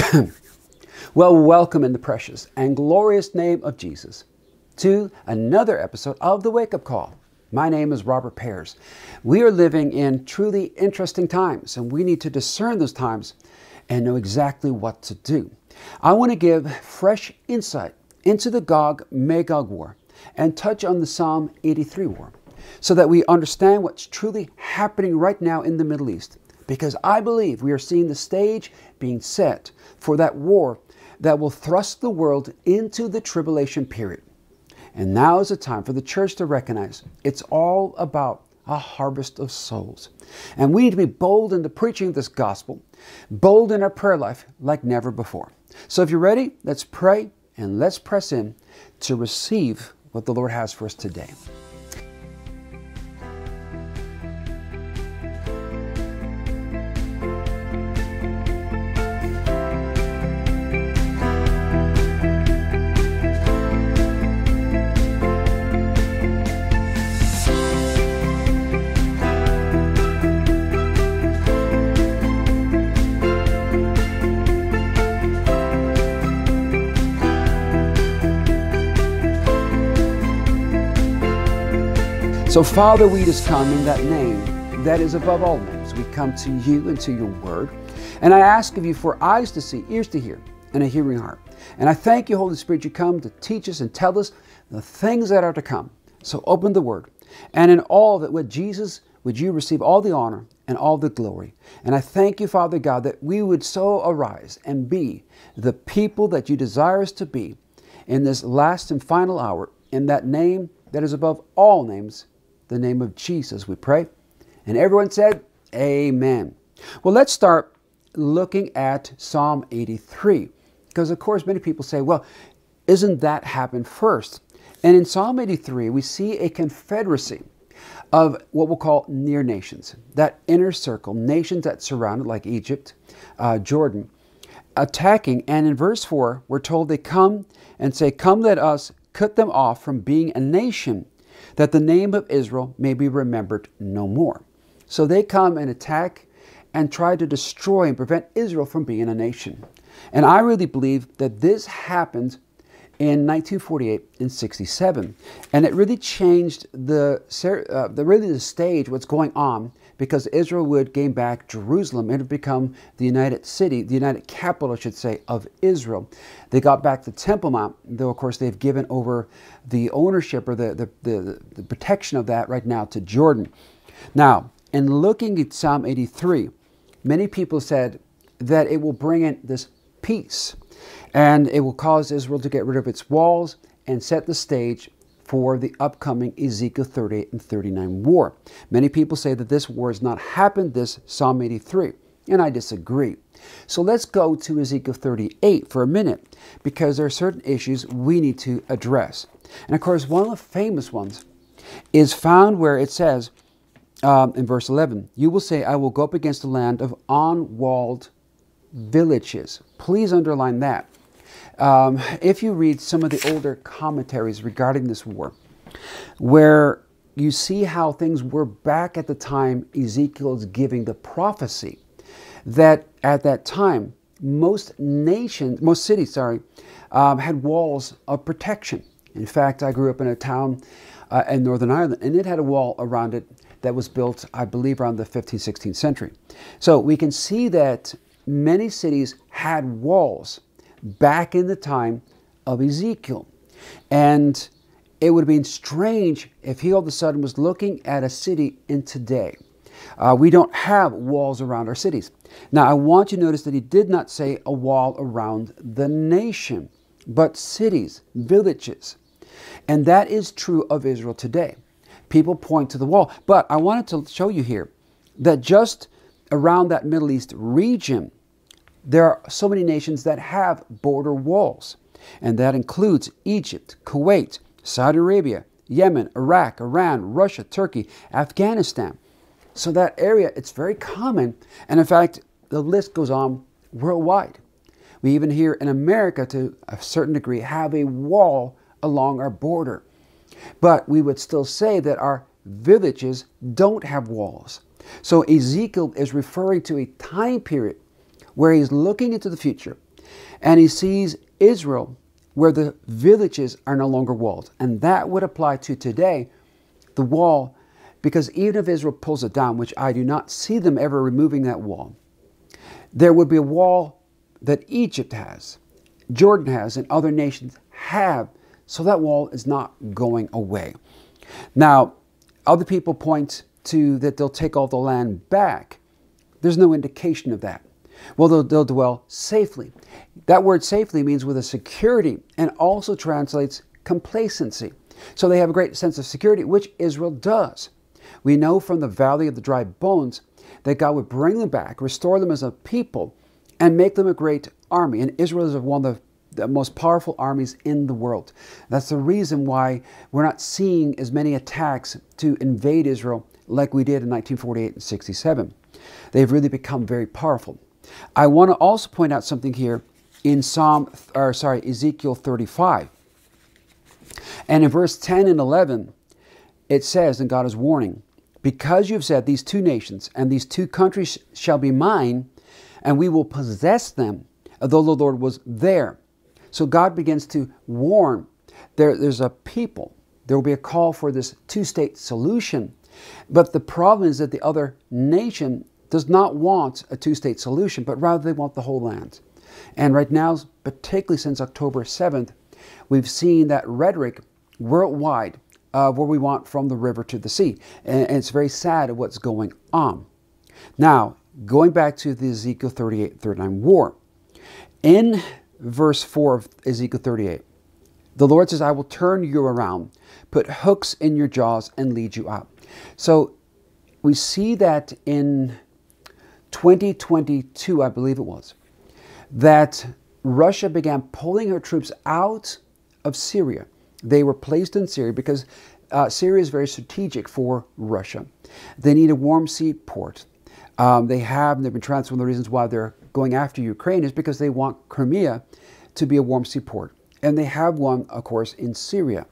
well, welcome in the precious and glorious name of Jesus to another episode of the Wake Up Call. My name is Robert Pears. We are living in truly interesting times, and we need to discern those times and know exactly what to do. I want to give fresh insight into the Gog Magog war and touch on the Psalm 83 war so that we understand what's truly happening right now in the Middle East. Because I believe we are seeing the stage being set for that war that will thrust the world into the tribulation period. And now is the time for the church to recognize it's all about a harvest of souls. And we need to be bold in the preaching of this gospel, bold in our prayer life like never before. So if you're ready, let's pray and let's press in to receive what the Lord has for us today. So, Father, we just come in that name that is above all names. We come to you and to your word. And I ask of you for eyes to see, ears to hear, and a hearing heart. And I thank you, Holy Spirit, you come to teach us and tell us the things that are to come. So open the word. And in all that with Jesus, would you receive all the honor and all the glory. And I thank you, Father God, that we would so arise and be the people that you desire us to be in this last and final hour, in that name that is above all names, the name of Jesus, we pray. And everyone said, Amen. Well, let's start looking at Psalm 83. Because, of course, many people say, well, isn't that happen first? And in Psalm 83, we see a confederacy of what we'll call near nations, that inner circle, nations that surround it, like Egypt, uh, Jordan, attacking. And in verse 4, we're told they come and say, Come, let us cut them off from being a nation that the name of Israel may be remembered no more. So they come and attack and try to destroy and prevent Israel from being a nation. And I really believe that this happened in 1948 and 67. And it really changed the, uh, the really the stage, what's going on because Israel would gain back Jerusalem and become the united city, the united capital, I should say, of Israel. They got back the Temple Mount, though, of course, they've given over the ownership or the, the, the, the protection of that right now to Jordan. Now, in looking at Psalm 83, many people said that it will bring in this peace and it will cause Israel to get rid of its walls and set the stage for the upcoming Ezekiel 38 and 39 war. Many people say that this war has not happened, this Psalm 83, and I disagree. So let's go to Ezekiel 38 for a minute because there are certain issues we need to address. And of course, one of the famous ones is found where it says um, in verse 11, You will say, I will go up against the land of unwalled villages. Please underline that. Um, if you read some of the older commentaries regarding this war, where you see how things were back at the time Ezekiel is giving the prophecy, that at that time, most nations, most cities, sorry, um, had walls of protection. In fact, I grew up in a town uh, in Northern Ireland, and it had a wall around it that was built, I believe, around the 15th, 16th century. So we can see that many cities had walls back in the time of Ezekiel. And it would have been strange if he all of a sudden was looking at a city in today. Uh, we don't have walls around our cities. Now, I want you to notice that he did not say a wall around the nation, but cities, villages. And that is true of Israel today. People point to the wall. But I wanted to show you here that just around that Middle East region, there are so many nations that have border walls, and that includes Egypt, Kuwait, Saudi Arabia, Yemen, Iraq, Iran, Russia, Turkey, Afghanistan. So that area, it's very common, and in fact, the list goes on worldwide. We even here in America, to a certain degree, have a wall along our border. But we would still say that our villages don't have walls. So Ezekiel is referring to a time period where he's looking into the future And he sees Israel where the villages are no longer walled. And that would apply to today, the wall, because even if Israel pulls it down, which I do not see them ever removing that wall, there would be a wall that Egypt has, Jordan has, and other nations have. So that wall is not going away. Now, other people point to that they'll take all the land back. There's no indication of that. Well, they'll, they'll dwell safely. That word safely means with a security and also translates complacency. So they have a great sense of security, which Israel does. We know from the valley of the dry bones that God would bring them back, restore them as a people, and make them a great army. And Israel is one of the most powerful armies in the world. That's the reason why we're not seeing as many attacks to invade Israel like we did in 1948 and 67. They've really become very powerful. I want to also point out something here in Psalm or sorry, Ezekiel 35. And in verse 10 and 11, it says, and God is warning, because you've said these two nations and these two countries shall be mine, and we will possess them, though the Lord was there. So God begins to warn there, there's a people, there will be a call for this two state solution. But the problem is that the other nation does not want a two state solution, but rather they want the whole land. And right now, particularly since October 7th, we've seen that rhetoric worldwide of where we want from the river to the sea. And it's very sad what's going on. Now, going back to the Ezekiel 38 39 war, in verse 4 of Ezekiel 38, the Lord says, I will turn you around, put hooks in your jaws, and lead you out. So we see that in 2022, I believe it was, that Russia began pulling her troops out of Syria. They were placed in Syria because uh, Syria is very strategic for Russia. They need a warm sea port. Um, they have, and they've been transferred. One of the reasons why they're going after Ukraine is because they want Crimea to be a warm sea port. And they have one, of course, in Syria.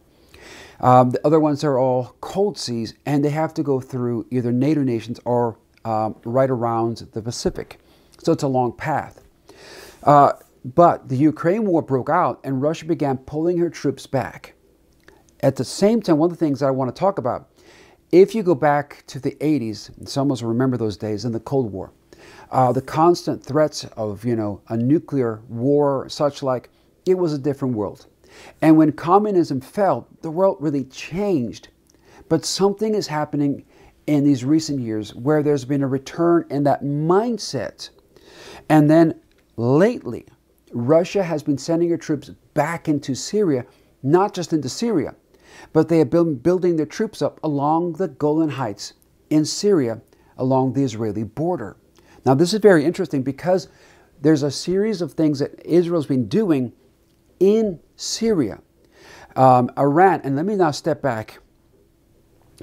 Um, the other ones are all cold seas, and they have to go through either NATO nations or um, right around the Pacific. So it's a long path. Uh, but the Ukraine war broke out, and Russia began pulling her troops back. At the same time, one of the things I want to talk about, if you go back to the 80s, some of us remember those days in the Cold War, uh, the constant threats of you know a nuclear war, such like, it was a different world. And when communism fell, the world really changed. But something is happening in these recent years where there's been a return in that mindset. And then lately, Russia has been sending her troops back into Syria, not just into Syria, but they have been building their troops up along the Golan Heights in Syria, along the Israeli border. Now, this is very interesting because there's a series of things that Israel's been doing in Syria, um, Iran, and let me now step back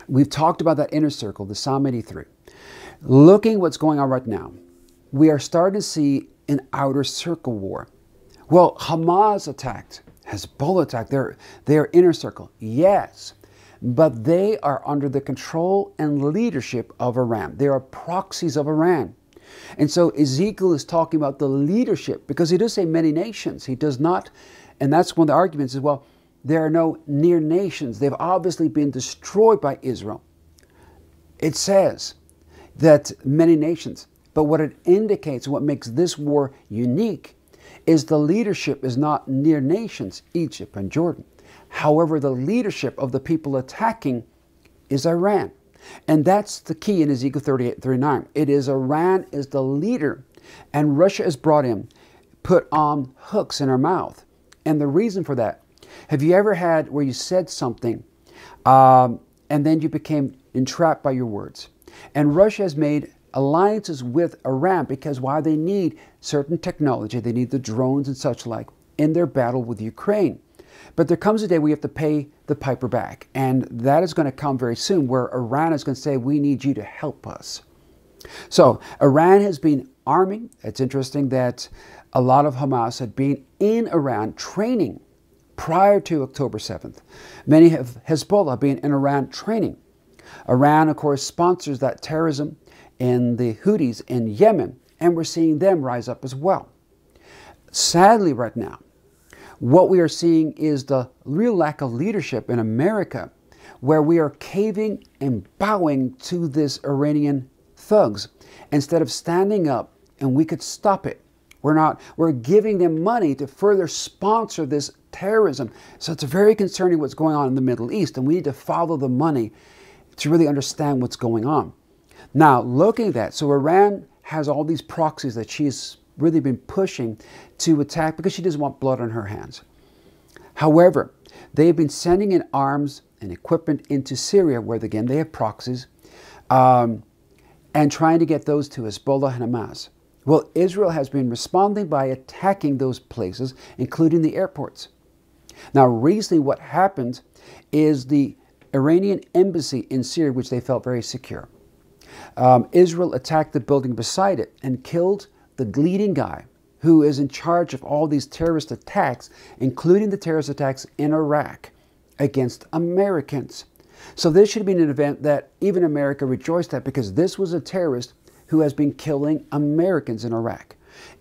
We've talked about that inner circle, the Psalm 83. Looking what's going on right now, we are starting to see an outer circle war. Well, Hamas attacked, Hezbollah attacked, they're, they're inner circle. Yes, but they are under the control and leadership of Iran. They are proxies of Iran. And so Ezekiel is talking about the leadership because he does say many nations. He does not, and that's one of the arguments is well, there are no near nations. They've obviously been destroyed by Israel. It says that many nations, but what it indicates, what makes this war unique, is the leadership is not near nations, Egypt and Jordan. However, the leadership of the people attacking is Iran. And that's the key in Ezekiel 38 39. It is Iran is the leader, and Russia is brought in, put on hooks in her mouth. And the reason for that have you ever had where you said something um, and then you became entrapped by your words? And Russia has made alliances with Iran because why they need certain technology, they need the drones and such like in their battle with Ukraine. But there comes a day we have to pay the piper back, and that is going to come very soon where Iran is going to say, We need you to help us. So, Iran has been arming. It's interesting that a lot of Hamas had been in Iran training prior to October 7th. Many have Hezbollah being in Iran training. Iran, of course, sponsors that terrorism in the Houthis in Yemen, and we're seeing them rise up as well. Sadly, right now, what we are seeing is the real lack of leadership in America, where we are caving and bowing to this Iranian thugs instead of standing up and we could stop it. We're not, we're giving them money to further sponsor this terrorism. So it's very concerning what's going on in the Middle East, and we need to follow the money to really understand what's going on. Now, looking at that, so Iran has all these proxies that she's really been pushing to attack because she doesn't want blood on her hands. However, they've been sending in arms and equipment into Syria, where again they have proxies, um, and trying to get those to Hezbollah and Hamas. Well, Israel has been responding by attacking those places, including the airports. Now, recently, what happened is the Iranian embassy in Syria, which they felt very secure. Um, Israel attacked the building beside it and killed the leading guy who is in charge of all these terrorist attacks, including the terrorist attacks in Iraq against Americans. So this should have been an event that even America rejoiced at because this was a terrorist who has been killing Americans in Iraq.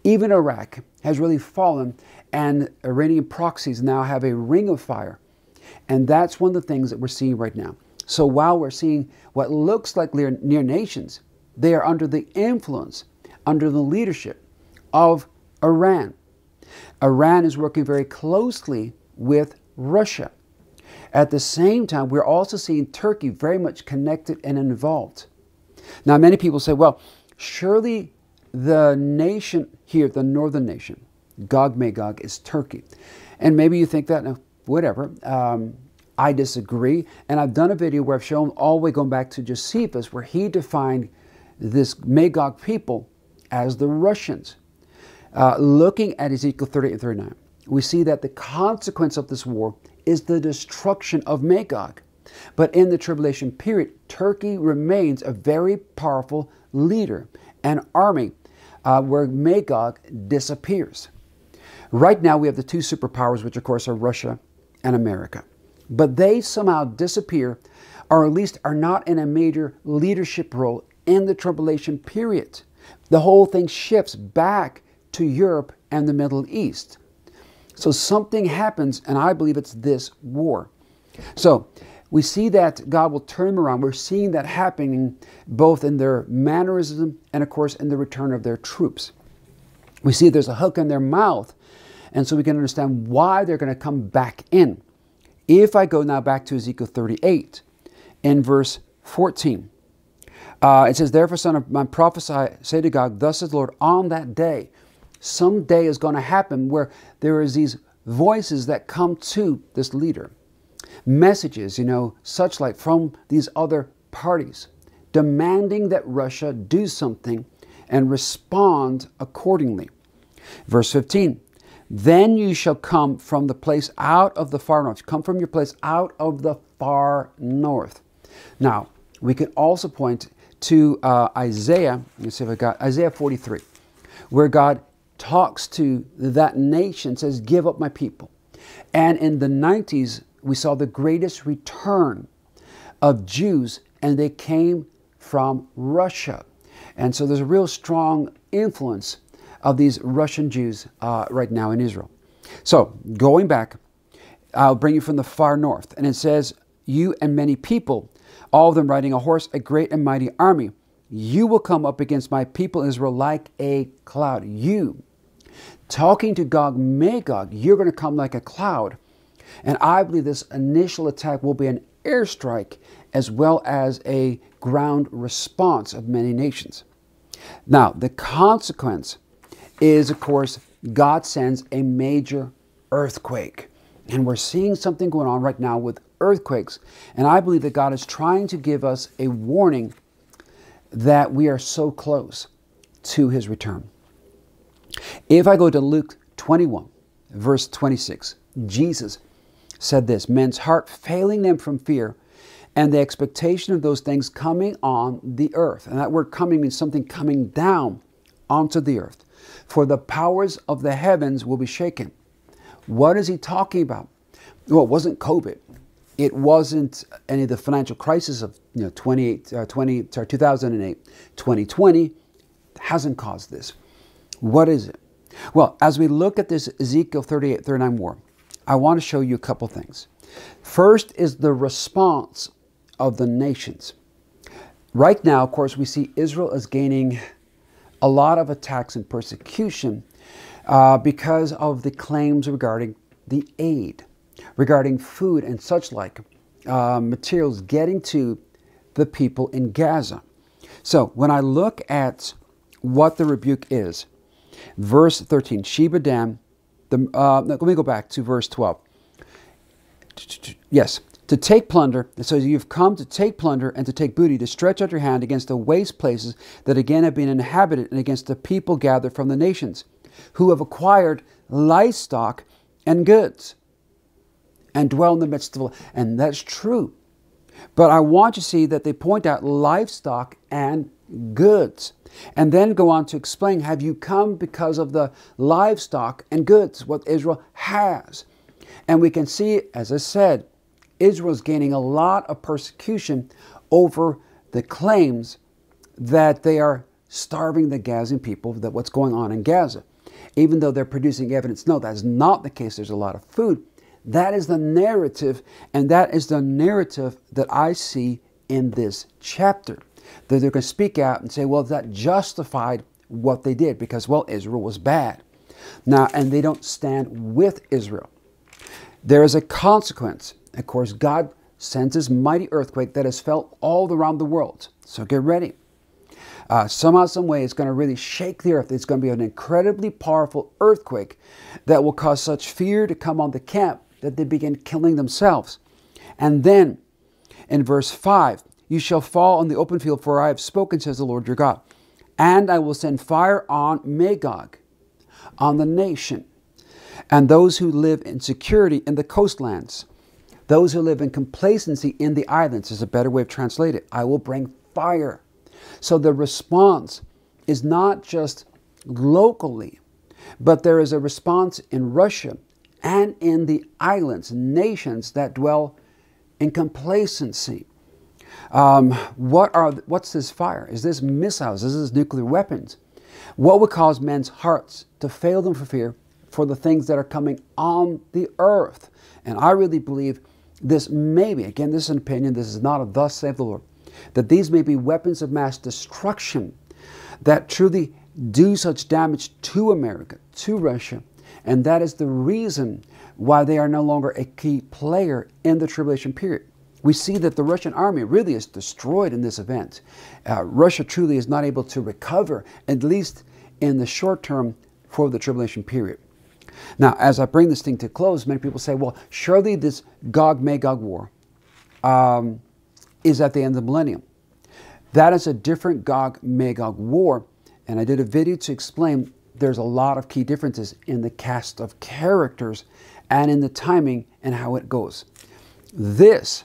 Even Iraq has really fallen, and Iranian proxies now have a ring of fire. And that's one of the things that we're seeing right now. So while we're seeing what looks like near, near nations, they are under the influence, under the leadership of Iran. Iran is working very closely with Russia. At the same time, we're also seeing Turkey very much connected and involved. Now, many people say, well, surely the nation here, the northern nation, Gog Magog, is Turkey. And maybe you think that, no, whatever. Um, I disagree. And I've done a video where I've shown all the way going back to Josephus, where he defined this Magog people as the Russians. Uh, looking at Ezekiel 38 and 39, we see that the consequence of this war is the destruction of Magog. But in the tribulation period, Turkey remains a very powerful leader and army uh, where Magog disappears. Right now, we have the two superpowers, which of course are Russia and America but they somehow disappear or at least are not in a major leadership role in the tribulation period. The whole thing shifts back to Europe and the Middle East. So something happens, and I believe it's this war. So we see that God will turn them around. We're seeing that happening both in their mannerism and, of course, in the return of their troops. We see there's a hook in their mouth, and so we can understand why they're going to come back in. If I go now back to Ezekiel 38 in verse 14, uh, it says, Therefore, son of man, prophesy, say to Gog, Thus says the Lord, on that day, some day is going to happen where there is these voices that come to this leader. Messages, you know, such like from these other parties, demanding that Russia do something and respond accordingly. Verse 15 then you shall come from the place out of the far north. Come from your place out of the far north. Now, we can also point to uh, Isaiah. Let me see if I got Isaiah 43, where God talks to that nation, says, Give up my people. And in the 90s, we saw the greatest return of Jews, and they came from Russia. And so there's a real strong influence of these Russian Jews uh, right now in Israel. So, going back, I'll bring you from the far north. And it says, You and many people, all of them riding a horse, a great and mighty army, you will come up against my people Israel like a cloud. You, talking to Gog Magog, you're going to come like a cloud. And I believe this initial attack will be an airstrike as well as a ground response of many nations. Now, the consequence is, of course, God sends a major earthquake. And we're seeing something going on right now with earthquakes. And I believe that God is trying to give us a warning that we are so close to his return. If I go to Luke 21, verse 26, Jesus said this Men's heart failing them from fear and the expectation of those things coming on the earth. And that word coming means something coming down onto the earth for the powers of the heavens will be shaken. What is he talking about? Well, it wasn't COVID. It wasn't any of the financial crisis of you know 28, uh, 20, sorry, 2008, 2020 hasn't caused this. What is it? Well, as we look at this Ezekiel 38 39 war, I want to show you a couple things. First is the response of the nations. Right now, of course, we see Israel is gaining a lot of attacks and persecution uh, because of the claims regarding the aid, regarding food and such like uh, materials getting to the people in Gaza. So when I look at what the rebuke is, verse 13, Sheba Dedan, the, uh, let me go back to verse 12. Yes, to take plunder, and so you've come to take plunder and to take booty, to stretch out your hand against the waste places that again have been inhabited, and against the people gathered from the nations, who have acquired livestock and goods, and dwell in the midst of. And that's true. But I want you to see that they point out livestock and goods. And then go on to explain have you come because of the livestock and goods, what Israel has? And we can see, as I said, Israel is gaining a lot of persecution over the claims that they are starving the Gazan people, that what's going on in Gaza. Even though they're producing evidence, no, that's not the case. There's a lot of food. That is the narrative, and that is the narrative that I see in this chapter. That they're going to speak out and say, well, that justified what they did because, well, Israel was bad. Now, and they don't stand with Israel. There is a consequence. Of course, God sends this mighty earthquake that is felt all around the world. So get ready. Uh, somehow, some way, it's going to really shake the earth. It's going to be an incredibly powerful earthquake that will cause such fear to come on the camp that they begin killing themselves. And then in verse 5, you shall fall on the open field, for I have spoken, says the Lord your God. And I will send fire on Magog, on the nation, and those who live in security in the coastlands, those who live in complacency in the islands is a better way of translating it. I will bring fire. So the response is not just locally, but there is a response in Russia and in the islands, nations that dwell in complacency. Um, what are what's this fire? Is this missiles? Is this nuclear weapons? What would cause men's hearts to fail them for fear for the things that are coming on the earth? And I really believe this may be, again, this is an opinion, this is not a thus saith the Lord, that these may be weapons of mass destruction that truly do such damage to America, to Russia, and that is the reason why they are no longer a key player in the tribulation period. We see that the Russian army really is destroyed in this event. Uh, Russia truly is not able to recover, at least in the short term, for the tribulation period. Now, as I bring this thing to close, many people say, well, surely this Gog Magog war um, is at the end of the millennium. That is a different Gog Magog war, and I did a video to explain there's a lot of key differences in the cast of characters and in the timing and how it goes. This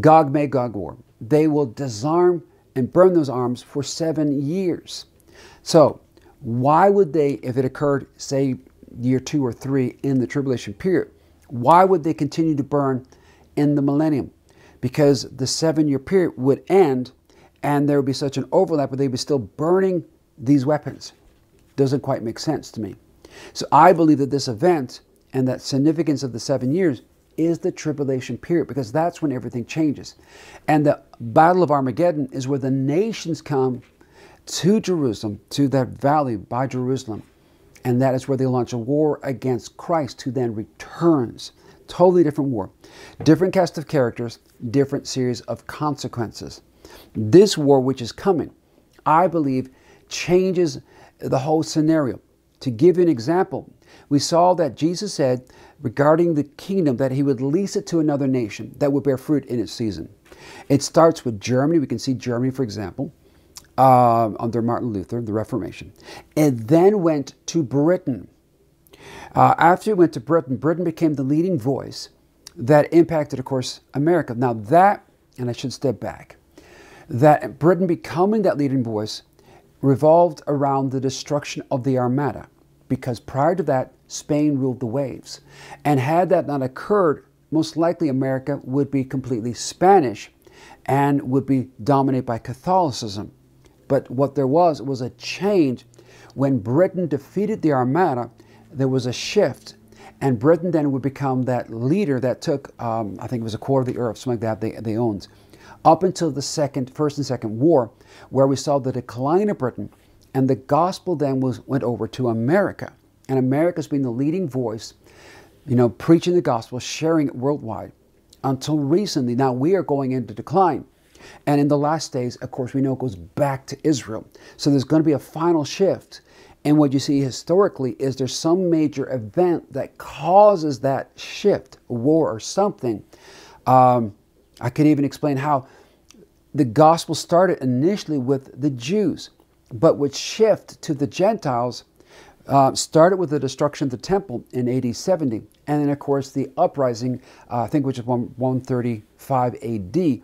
Gog Magog war, they will disarm and burn those arms for seven years. So, why would they, if it occurred, say, year two or three in the tribulation period, why would they continue to burn in the millennium? Because the seven year period would end and there would be such an overlap where they'd be still burning these weapons doesn't quite make sense to me. So I believe that this event and that significance of the seven years is the tribulation period because that's when everything changes. And the Battle of Armageddon is where the nations come to Jerusalem, to that valley by Jerusalem. And that is where they launch a war against Christ, who then returns. Totally different war. Different cast of characters, different series of consequences. This war, which is coming, I believe, changes the whole scenario. To give you an example, we saw that Jesus said regarding the kingdom that he would lease it to another nation that would bear fruit in its season. It starts with Germany. We can see Germany, for example, uh, under Martin Luther, the Reformation. It then went to Britain. Uh, after it went to Britain, Britain became the leading voice that impacted, of course, America. Now, that, and I should step back, that Britain becoming that leading voice revolved around the destruction of the Armada, because prior to that, Spain ruled the waves. And had that not occurred, most likely America would be completely Spanish and would be dominated by Catholicism. But what there was was a change when Britain defeated the Armada, there was a shift and Britain then would become that leader that took, um, I think it was a quarter of the earth, something like that, they, they owned, up until the second, first and second war, where we saw the decline of Britain, and the gospel then was went over to America, and America's been the leading voice, you know, preaching the gospel, sharing it worldwide, until recently. Now we are going into decline. And in the last days, of course, we know it goes back to Israel. So there's going to be a final shift and what you see historically is there's some major event that causes that shift, a war or something. Um, I could even explain how the gospel started initially with the Jews, but would shift to the Gentiles. Uh, started with the destruction of the temple in AD 70, and then, of course, the uprising, uh, I think, which is 135 AD,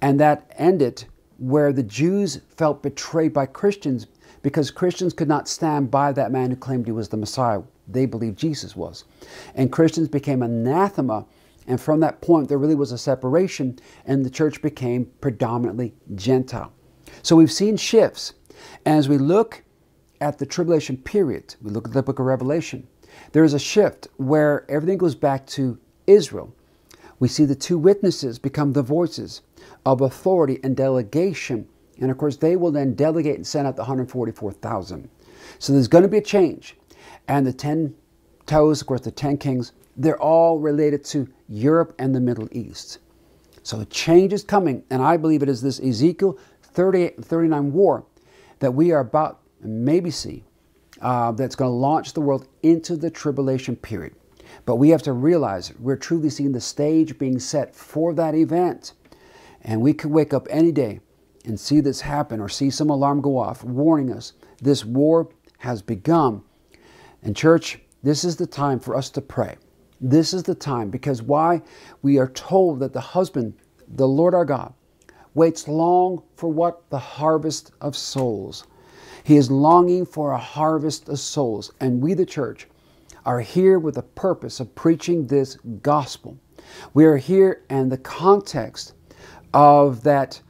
and that ended where the Jews felt betrayed by Christians because Christians could not stand by that man who claimed he was the Messiah. They believed Jesus was. And Christians became anathema. And from that point, there really was a separation, and the church became predominantly Gentile. So we've seen shifts. And as we look at the tribulation period, we look at the book of Revelation, there is a shift where everything goes back to Israel. We see the two witnesses become the voices of authority and delegation and of course, they will then delegate and send out the 144,000. So there's going to be a change. And the 10 toes, of course, the 10 kings, they're all related to Europe and the Middle East. So a change is coming. And I believe it is this Ezekiel 38 39 war that we are about maybe see uh, that's going to launch the world into the tribulation period. But we have to realize we're truly seeing the stage being set for that event. And we could wake up any day and see this happen or see some alarm go off warning us this war has begun. And, church, this is the time for us to pray. This is the time because why? We are told that the husband, the Lord our God, waits long for what? The harvest of souls. He is longing for a harvest of souls. And we, the church, are here with the purpose of preaching this gospel. We are here and the context of that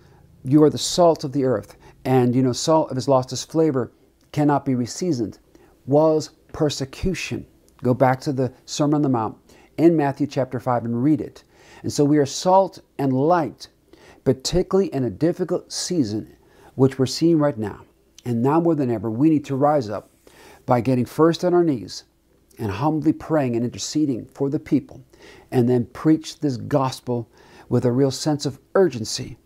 you are the salt of the earth. And, you know, salt, it's lost its flavor, cannot be reseasoned, was persecution. Go back to the Sermon on the Mount in Matthew chapter 5 and read it. And so we are salt and light, particularly in a difficult season, which we're seeing right now. And now more than ever, we need to rise up by getting first on our knees and humbly praying and interceding for the people, and then preach this gospel with a real sense of urgency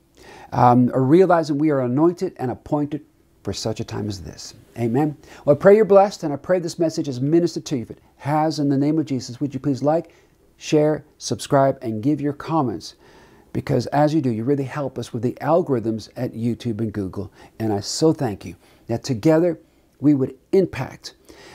um, realizing we are anointed and appointed for such a time as this. Amen. Well, I pray you're blessed, and I pray this message has ministered to you. If it has, in the name of Jesus, would you please like, share, subscribe, and give your comments? Because as you do, you really help us with the algorithms at YouTube and Google. And I so thank you that together we would impact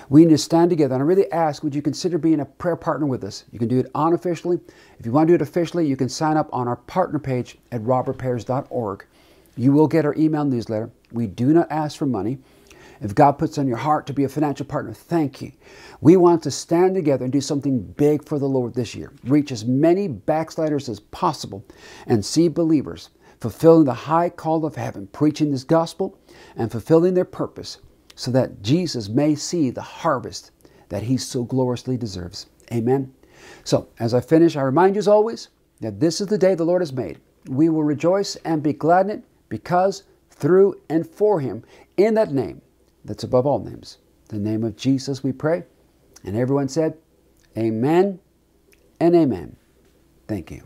we need to stand together. And I really ask, would you consider being a prayer partner with us? You can do it unofficially. If you want to do it officially, you can sign up on our partner page at robertpears.org. You will get our email newsletter. We do not ask for money. If God puts on your heart to be a financial partner, thank you. We want to stand together and do something big for the Lord this year. Reach as many backsliders as possible and see believers fulfilling the high call of heaven, preaching this gospel and fulfilling their purpose so that Jesus may see the harvest that he so gloriously deserves. Amen. So, as I finish, I remind you as always that this is the day the Lord has made. We will rejoice and be glad in it because through and for him, in that name that's above all names, the name of Jesus, we pray. And everyone said, Amen and Amen. Thank you.